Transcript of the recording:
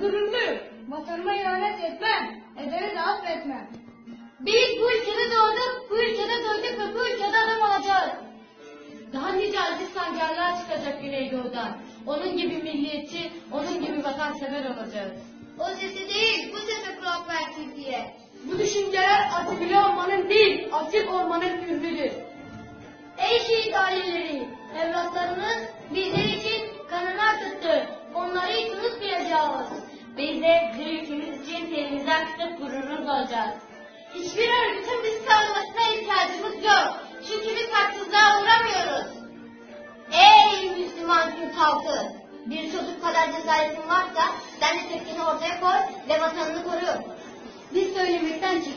gururluyum. Vatanıma ihanet etmem. Ederi de affetmem. Biz bu ülkede doğduk, bu ülkede doyduk ve bu ülkede adam olacağız. Daha nice aziz sancarlar çıkacak Güneydoğu'dan. Onun gibi milliyetçi, onun gibi vatansever olacağız. O sesi değil, bu sese kulak ver Türkiye. Bu düşünceler asimile olmanın değil, açık olmanın ürünüdür. Ey şehit aileleri, evlatlarınız bizler için kanını akıttı. Onları hiç unutmayacağız. Biz de ülkemiz için elimizden tutup gururumuz olacağız. Hiçbir örgütün bizi savunmasına ihtiyacımız yok. Çünkü biz haksızlığa uğramıyoruz. Ey Müslüman Türk halkı! Bir çocuk kadar cesaretin varsa sen de tepkini ortaya koy ve vatanını koru. Biz söylemekten çekinmiyoruz